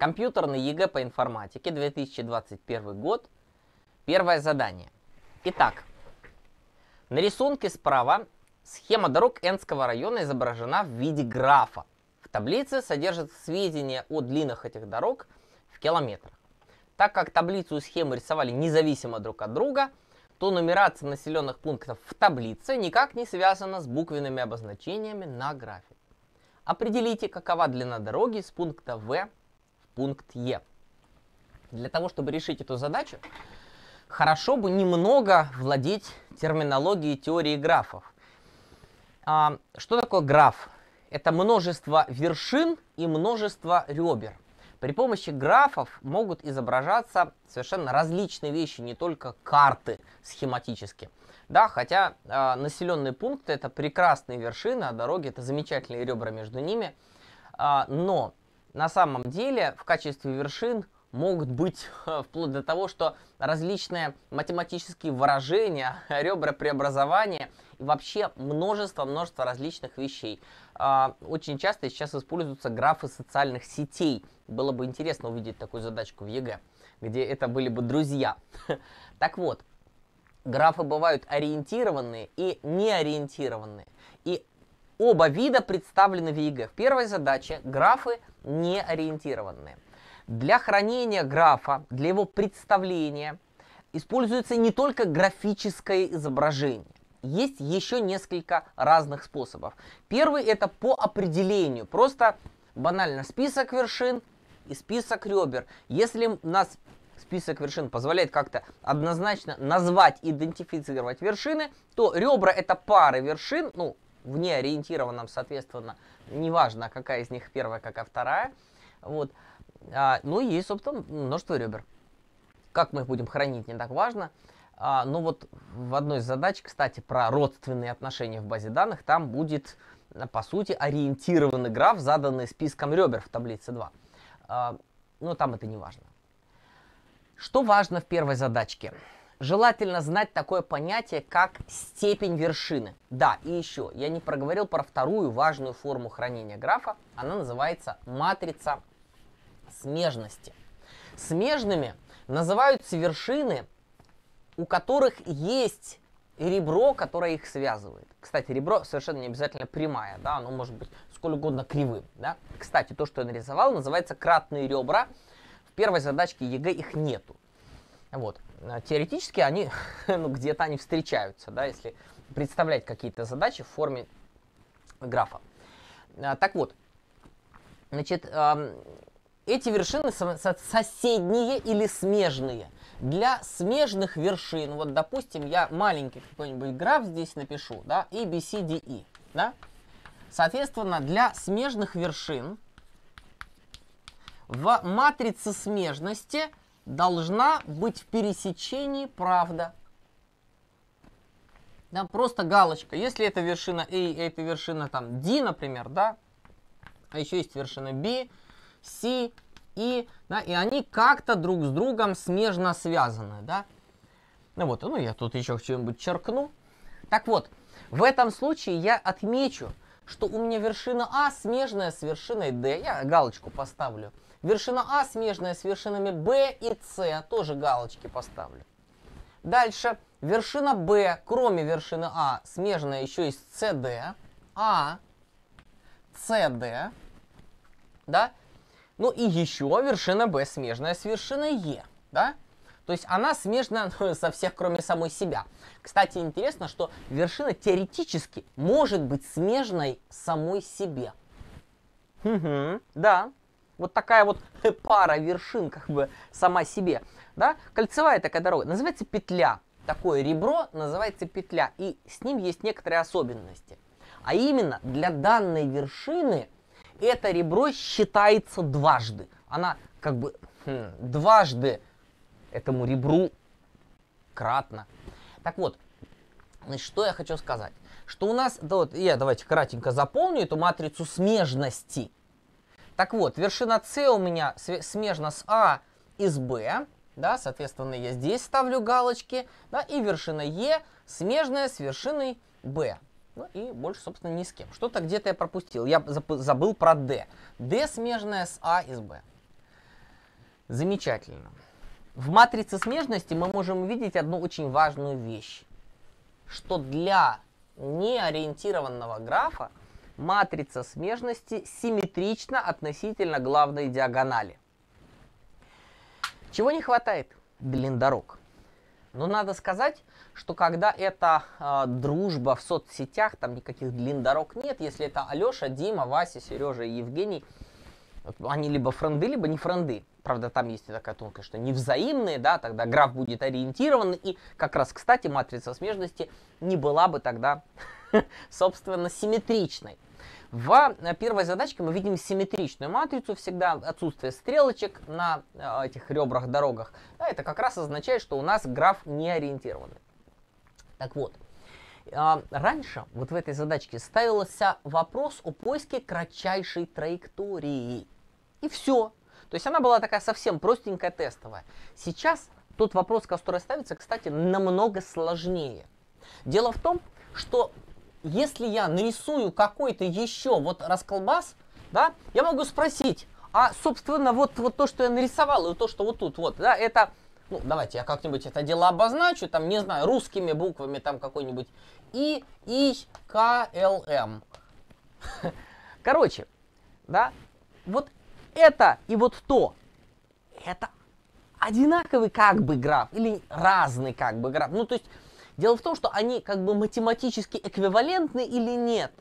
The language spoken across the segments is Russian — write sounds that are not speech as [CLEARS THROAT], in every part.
Компьютерный ЕГЭ по информатике, 2021 год. Первое задание. Итак, на рисунке справа схема дорог Энского района изображена в виде графа. В таблице содержатся сведения о длинах этих дорог в километрах. Так как таблицу и схему рисовали независимо друг от друга, то нумерация населенных пунктов в таблице никак не связана с буквенными обозначениями на графе. Определите, какова длина дороги с пункта В пункт Е. Для того, чтобы решить эту задачу, хорошо бы немного владеть терминологией теории графов. А, что такое граф? Это множество вершин и множество ребер. При помощи графов могут изображаться совершенно различные вещи, не только карты схематически. Да, хотя э, населенные пункты это прекрасные вершины, а дороги это замечательные ребра между ними. Э, но на самом деле в качестве вершин могут быть [LAUGHS] вплоть до того, что различные математические выражения, [LAUGHS] ребра преобразования и вообще множество-множество различных вещей. А, очень часто сейчас используются графы социальных сетей. Было бы интересно увидеть такую задачку в ЕГЭ, где это были бы друзья. [LAUGHS] Так вот, графы бывают ориентированные и неориентированные. И оба вида представлены в ЕГЭ. В первой задаче графы не ориентированные. Для хранения графа, для его представления используется не только графическое изображение. Есть еще несколько разных способов. Первый это по определению. Просто банально список вершин и список ребер. Если у нас список вершин позволяет как-то однозначно назвать, идентифицировать вершины, то ребра это пары вершин, ну, в неориентированном, соответственно, неважно, какая из них первая, какая вторая. Вот. А, ну и, собственно, множество ребер. Как мы их будем хранить, не так важно. А, но вот в одной из задач, кстати, про родственные отношения в базе данных, там будет, по сути, ориентированный граф, заданный списком ребер в таблице 2. А, но там это не важно. Что важно в первой задачке? Желательно знать такое понятие, как степень вершины. Да, и еще, я не проговорил про вторую важную форму хранения графа. Она называется матрица смежности. Смежными называются вершины, у которых есть ребро, которое их связывает. Кстати, ребро совершенно не обязательно прямая, да, оно может быть сколь угодно кривым. Да? Кстати, то, что я нарисовал, называется кратные ребра. В первой задачке ЕГЭ их нету. Вот. А теоретически они, [LAUGHS] ну, где-то они встречаются, да, если представлять какие-то задачи в форме графа. А, так вот, значит, эти вершины соседние или смежные. Для смежных вершин, вот, допустим, я маленький какой-нибудь граф здесь напишу, да, A, B, C, D, E, да. Соответственно, для смежных вершин в матрице смежности должна быть в пересечении правда. Да, просто галочка. Если это вершина A, это вершина там D, например, да, а еще есть вершина B, C, E, да, и они как-то друг с другом смежно связаны, да. Ну вот, ну я тут еще что-нибудь черкну. Так вот, в этом случае я отмечу, что у меня вершина А смежная с вершиной D. Я галочку поставлю. Вершина А смежная с вершинами B и C. Тоже галочки поставлю. Дальше. Вершина B, кроме вершины А, смежная еще и с CD. А, CD. Да? Ну и еще вершина B смежная с вершиной Е. Да? То есть она смежна ну, [LAUGHS] со всех, кроме самой себя. Кстати, интересно, что вершина теоретически может быть смежной самой себе. Угу, да, вот такая вот [LAUGHS] пара вершин как бы сама себе. Да? Кольцевая такая дорога. Называется петля. Такое ребро называется петля. И с ним есть некоторые особенности. А именно, для данной вершины это ребро считается дважды. Она как бы хм, дважды этому ребру кратно. Так вот, значит, что я хочу сказать. Что у нас, да вот, я давайте кратенько заполню эту матрицу смежности. Так вот, вершина С у меня смежна с А и с Б. Да, соответственно, я здесь ставлю галочки. Да, и вершина Е смежная с вершиной Б. Ну и больше, собственно, ни с кем. Что-то где-то я пропустил. Я забыл про D. D смежная с А и с Б. Замечательно. В матрице смежности мы можем увидеть одну очень важную вещь, что для неориентированного графа матрица смежности симметрична относительно главной диагонали. Чего не хватает? Длин дорог. Но надо сказать, что когда это э, дружба в соцсетях, там никаких длин дорог нет. Если это Алеша, Дима, Вася, Сережа и Евгений, они либо френды, либо не френды. Правда, там есть такая тонкость, что невзаимные, да, тогда граф будет ориентирован, и как раз, кстати, матрица смежности не была бы тогда, [LAUGHS] собственно, симметричной. В э, первой задачке мы видим симметричную матрицу, всегда отсутствие стрелочек на э, этих ребрах дорогах. Это как раз означает, что у нас граф не ориентированный. Так вот, э, раньше вот в этой задачке ставился вопрос о поиске кратчайшей траектории. И все. То есть она была такая совсем простенькая тестовая. Сейчас тот вопрос, который ставится, кстати, намного сложнее. Дело в том, что если я нарисую какой-то еще вот расколбас, да, я могу спросить, а, собственно, вот, вот то, что я нарисовал, и то, что вот тут, вот, да, это, ну, давайте я как-нибудь это дело обозначу, там, не знаю, русскими буквами, там, какой-нибудь И, И, К, Л, М. [LAUGHS] Короче, да, вот это и вот то, это одинаковый как бы граф, или разный как бы граф, ну, то есть, Дело в том, что они как бы математически эквивалентны или нет.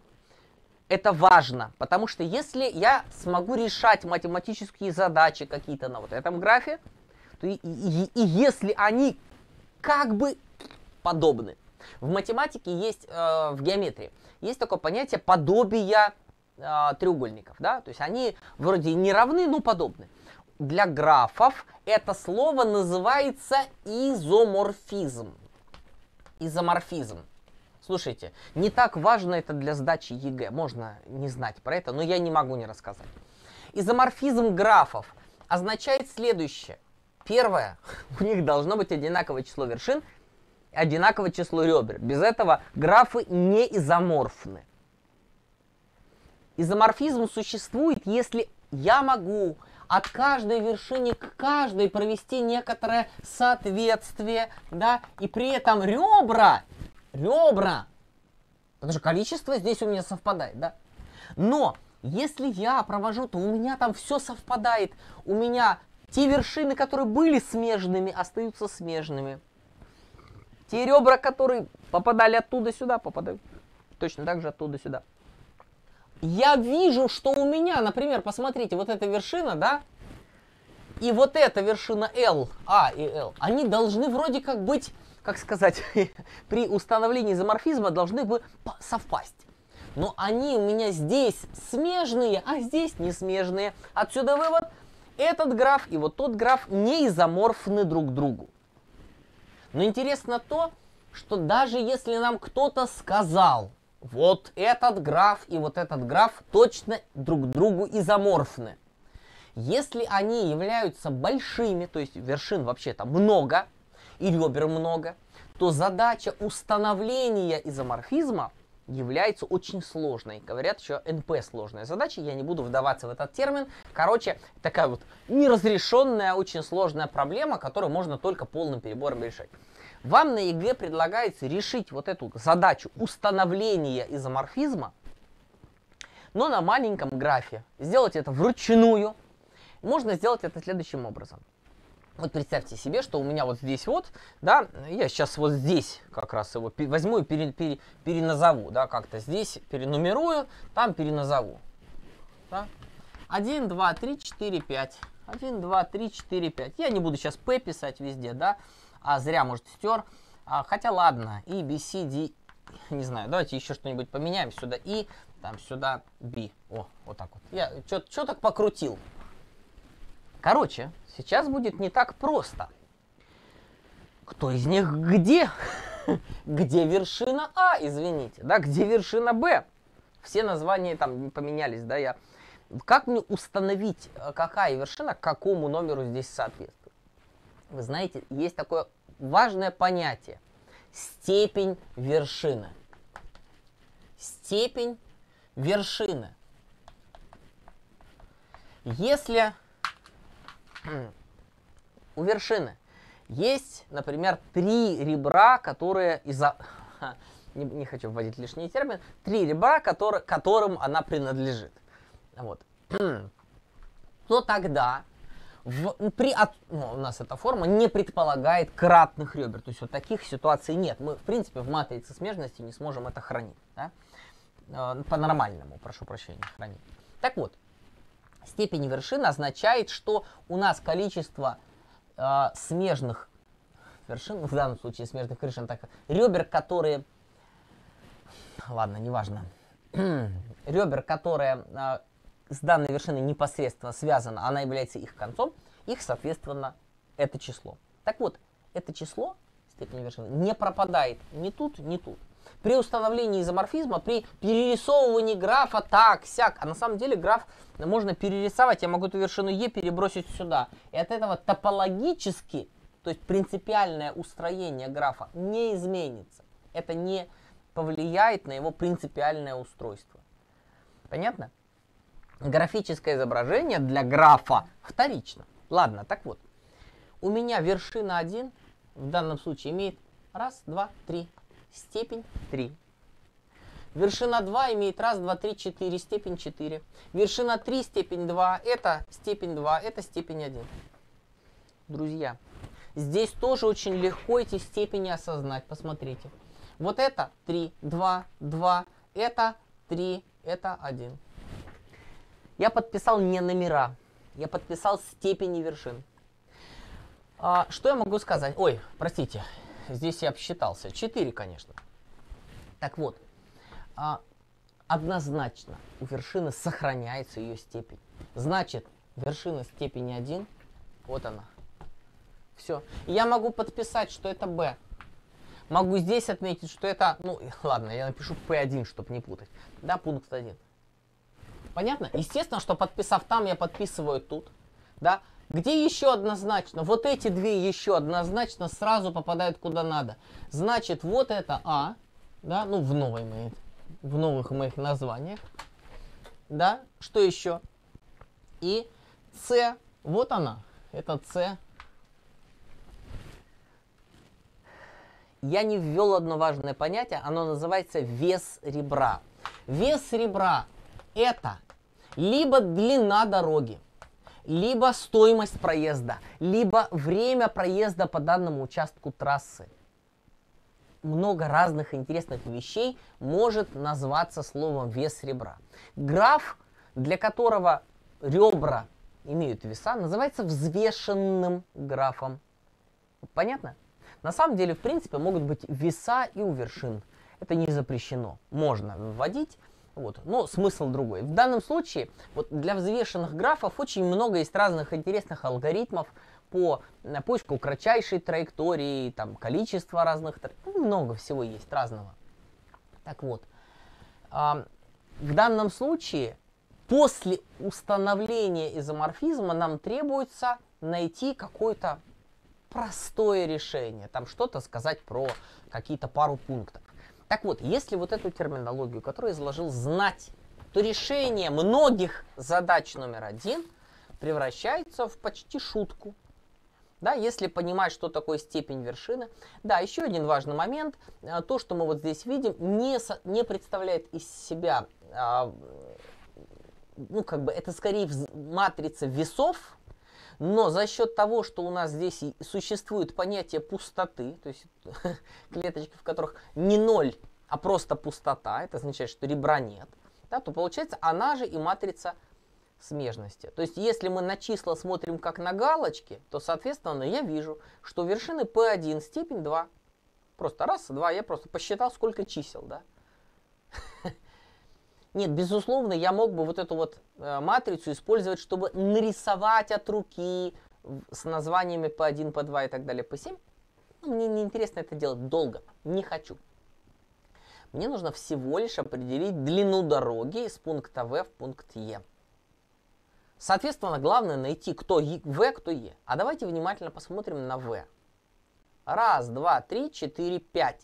Это важно, потому что если я смогу решать математические задачи какие-то на вот этом графе, то и, и, и если они как бы подобны. В математике есть, э, в геометрии, есть такое понятие подобия э, треугольников, да, то есть они вроде не равны, но подобны. Для графов это слово называется изоморфизм изоморфизм. Слушайте, не так важно это для сдачи ЕГЭ, можно не знать про это, но я не могу не рассказать. Изоморфизм графов означает следующее. Первое, [LAUGHS] у них должно быть одинаковое число вершин, одинаковое число ребер. Без этого графы не изоморфны. Изоморфизм существует, если я могу от каждой вершины к каждой провести некоторое соответствие, да, и при этом ребра, ребра, потому что количество здесь у меня совпадает, да, но если я провожу, то у меня там все совпадает, у меня те вершины, которые были смежными, остаются смежными. Те ребра, которые попадали оттуда сюда, попадают точно так же оттуда сюда я вижу, что у меня, например, посмотрите, вот эта вершина, да, и вот эта вершина L, А и L, они должны вроде как быть, как сказать, [LAUGHS] при установлении изоморфизма должны бы совпасть. Но они у меня здесь смежные, а здесь не смежные. Отсюда вывод, этот граф и вот тот граф не изоморфны друг другу. Но интересно то, что даже если нам кто-то сказал, вот этот граф и вот этот граф точно друг другу изоморфны. Если они являются большими, то есть вершин вообще там много и ребер много, то задача установления изоморфизма является очень сложной. Говорят еще NP сложная задача, я не буду вдаваться в этот термин. Короче, такая вот неразрешенная, очень сложная проблема, которую можно только полным перебором решать. Вам на ЕГЭ предлагается решить вот эту задачу установления изоморфизма, но на маленьком графе. Сделать это вручную. Можно сделать это следующим образом. Вот представьте себе, что у меня вот здесь вот, да, я сейчас вот здесь как раз его возьму и пере, пере, переназову, да, как-то здесь перенумерую, там переназову. Да? 1, 2, 3, 4, 5. 1, 2, 3, 4, 5. Я не буду сейчас P писать везде, да а зря, может, стер. А, хотя ладно, и B, C, D, не знаю, давайте еще что-нибудь поменяем сюда И, там сюда B. О, вот так вот. Я что так покрутил? Короче, сейчас будет не так просто. Кто из них где? [LAUGHS] где вершина А, извините, да, где вершина Б? Все названия там поменялись, да, я... Как мне установить, э, какая вершина какому номеру здесь соответствует? Вы знаете, есть такое важное понятие. Степень вершины. Степень вершины. Если [CLEARS THROAT] у вершины есть, например, три ребра, которые из-за... [LAUGHS] Не, не хочу вводить лишний термин. Три ребра, которые, которым она принадлежит. Вот. [CLEARS THROAT] То тогда в, при, от, ну, у нас эта форма не предполагает кратных ребер. То есть вот таких ситуаций нет. Мы, в принципе, в матрице смежности не сможем это хранить. Да? Э, по-нормальному, прошу прощения, хранить. Так вот, степень вершины означает, что у нас количество э, смежных вершин, в данном случае смежных вершин, так, ребер, которые, ладно, неважно, [CLEARS THROAT] ребер, которые э, с данной вершиной непосредственно связана, она является их концом, их, соответственно, это число. Так вот, это число, степень вершины, не пропадает ни тут, ни тут. При установлении изоморфизма, при перерисовывании графа так, сяк, а на самом деле граф можно перерисовать, я могу эту вершину Е перебросить сюда. И от этого топологически, то есть принципиальное устроение графа не изменится. Это не повлияет на его принципиальное устройство. Понятно? Графическое изображение для графа вторично. Ладно, так вот. У меня вершина 1 в данном случае имеет раз, два, три, степень 3. Вершина 2 имеет 1, 2, 3, 4, степень 4. Вершина 3, степень 2, это степень 2, это степень 1. Друзья, здесь тоже очень легко эти степени осознать. Посмотрите. Вот это 3, 2, 2, это 3, это 1. Я подписал не номера, я подписал степени вершин. А, что я могу сказать? Ой, простите, здесь я обсчитался. 4, конечно. Так вот, а, однозначно у вершины сохраняется ее степень. Значит, вершина степени 1, вот она. Все. Я могу подписать, что это b. Могу здесь отметить, что это, ну, [LAUGHS] ладно, я напишу P1, чтобы не путать. Да, пункт 1. Понятно? Естественно, что подписав там, я подписываю тут. Да? Где еще однозначно? Вот эти две еще однозначно сразу попадают куда надо. Значит, вот это А, да, ну в новой моей, в новых моих названиях. Да, что еще? И С, вот она, это С. Я не ввел одно важное понятие, оно называется вес ребра. Вес ребра это либо длина дороги, либо стоимость проезда, либо время проезда по данному участку трассы. Много разных интересных вещей может назваться словом вес ребра. Граф, для которого ребра имеют веса, называется взвешенным графом. Понятно? На самом деле, в принципе, могут быть веса и у вершин. Это не запрещено. Можно вводить вот. Но смысл другой. В данном случае вот для взвешенных графов очень много есть разных интересных алгоритмов по поиску кратчайшей траектории, там количество разных, ну, много всего есть разного. Так вот, э, в данном случае после установления изоморфизма нам требуется найти какое-то простое решение, там что-то сказать про какие-то пару пунктов. Так вот, если вот эту терминологию, которую изложил, знать, то решение многих задач номер один превращается в почти шутку. Да, если понимать, что такое степень вершины. Да, еще один важный момент. А, то, что мы вот здесь видим, не, не представляет из себя, а, ну, как бы, это скорее матрица весов, но за счет того, что у нас здесь существует понятие пустоты, то есть [LAUGHS] клеточки, в которых не ноль, а просто пустота, это означает, что ребра нет, да, то получается она же и матрица смежности. То есть если мы на числа смотрим как на галочки, то соответственно я вижу, что вершины P1 степень 2. Просто раз, два, я просто посчитал, сколько чисел, да. [LAUGHS] Нет, безусловно, я мог бы вот эту вот э, матрицу использовать, чтобы нарисовать от руки с названиями P1, P2 и так далее, P7. Но мне не интересно это делать долго, не хочу. Мне нужно всего лишь определить длину дороги из пункта В в пункт Е. Соответственно, главное найти, кто В, кто Е. А давайте внимательно посмотрим на В. Раз, два, три, четыре, пять.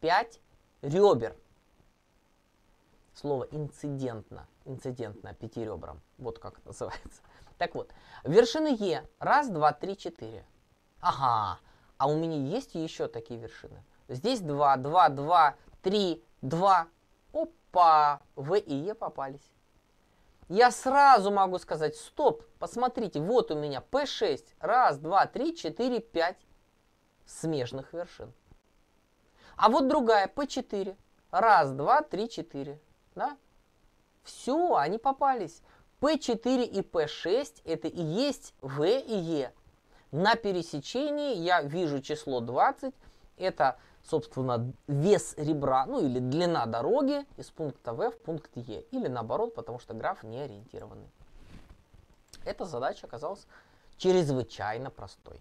Пять ребер слово инцидентно, инцидентно пятиребром, вот как называется. [LAUGHS] Так вот, вершины Е, раз, два, три, четыре. Ага, а у меня есть еще такие вершины. Здесь 2, 2, 2, 3, 2. Опа, В и Е попались. Я сразу могу сказать, стоп, посмотрите, вот у меня P6. Раз, два, три, четыре, пять смежных вершин. А вот другая P4. Раз, два, три, четыре. Да? Все, они попались. P4 и P6 это и есть В и Е. На пересечении я вижу число 20. Это, собственно, вес ребра, ну или длина дороги из пункта В в пункт Е. Или наоборот, потому что граф не ориентированный. Эта задача оказалась чрезвычайно простой.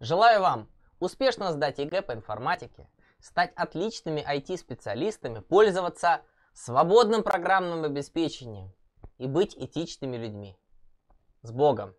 Желаю вам успешно сдать ЕГЭ по информатике, стать отличными IT-специалистами, пользоваться свободным программным обеспечением и быть этичными людьми. С Богом!